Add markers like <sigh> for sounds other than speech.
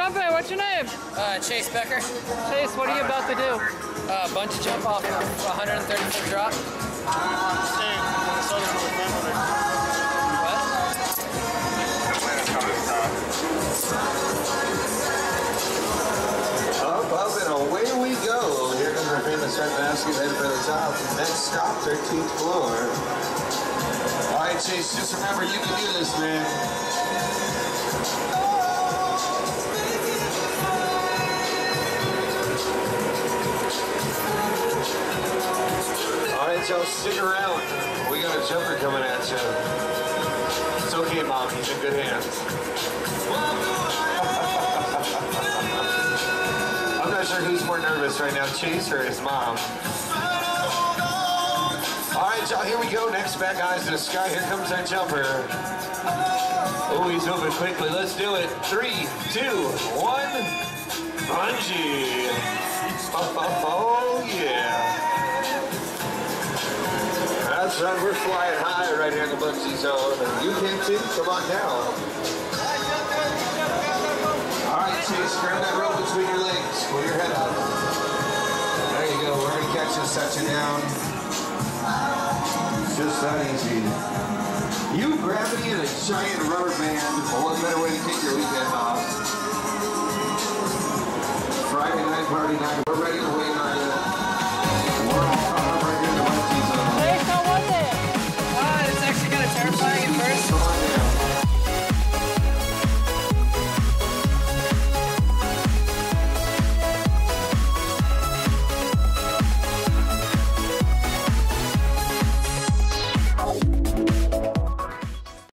What's your name? Uh, Chase Becker. Chase, what are you about to do? A Uh, bungee jump off a 130 foot drop. Up, up, and away we go. Here comes our famous red basket headed for the top. Next stop, 13th floor. All right, Chase, just remember you can do this, man. Y'all, stick around. We got a jumper coming at you. It's okay, Mom. He's in good hands. <laughs> I'm not sure who's more nervous right now, Chase or his mom. All right, y'all, here we go. Next back eyes to the sky. Here comes our jumper. Oh, he's moving quickly. Let's do it. Three, two, one. Bungee. <laughs> Oh, yeah. Right. We're flying high right here in the bungee zone. and You can too. Come on down. All right, Chase, grab that rope between your legs. Pull your head up. There you go. We're gonna catch you, set you down. It's Just that easy. You, gravity, and a giant rubber band. What better way to kick your weekend off? Friday night, party night. We're ready to wait on you.